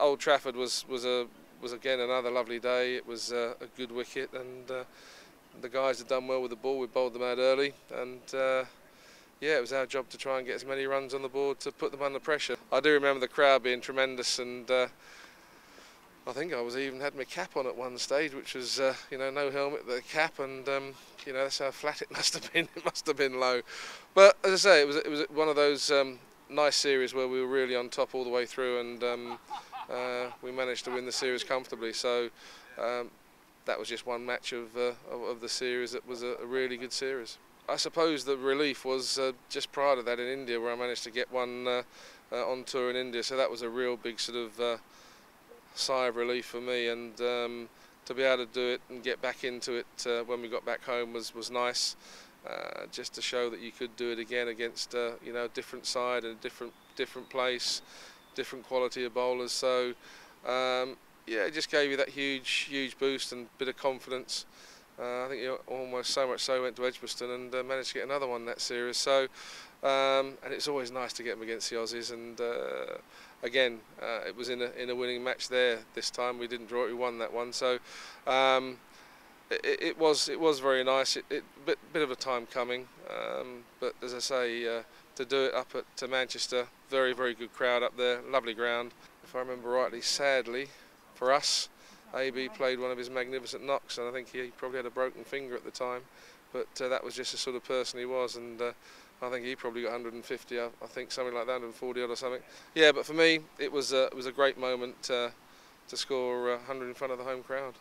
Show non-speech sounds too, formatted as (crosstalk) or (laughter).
Old Trafford was was a was again another lovely day. It was uh, a good wicket, and uh, the guys had done well with the ball. We bowled them out early, and uh, yeah, it was our job to try and get as many runs on the board to put them under pressure. I do remember the crowd being tremendous, and uh, I think I was even had my cap on at one stage, which was uh, you know no helmet, the cap, and um, you know that's how flat it (laughs) must have been. It must have been low, but as I say, it was it was one of those um, nice series where we were really on top all the way through, and um, uh, we managed to win the series comfortably. So um, that was just one match of, uh, of, the series that was a, a, really good series. I suppose the relief was uh, just prior to that in India where I managed to get one uh, uh, on tour in India. So that was a real big sort of uh, sigh of relief for me and um, to be able to do it and get back into it when we got back home was, was nice. Uh, just to show that you could do it again against uh, you know a different side and a different different place, different quality of bowlers. So um, yeah, it just gave you that huge huge boost and bit of confidence. Uh, I think you almost so much so went to Edgbaston and uh, managed to get another one that series. So um, and it's always nice to get them against the Aussies. And uh, again, uh, it was in a in a winning match there this time. We didn't draw it. We won that one. So. Um, it, it, was it was very nice. It, it bit bit of a time coming, um, but as I say, uh, to do it up at to Manchester, very very good crowd up there, lovely ground. If I remember rightly, sadly for us, AB played one of his magnificent knocks, and I think he probably had a broken finger at the time, but uh, that was just the sort of person he was, and. Uh, I think he probably got 150, I, think something like that, 140 odd or something. Yeah, but for me, it was a, it was a great moment uh, to score 100 in front of the home crowd.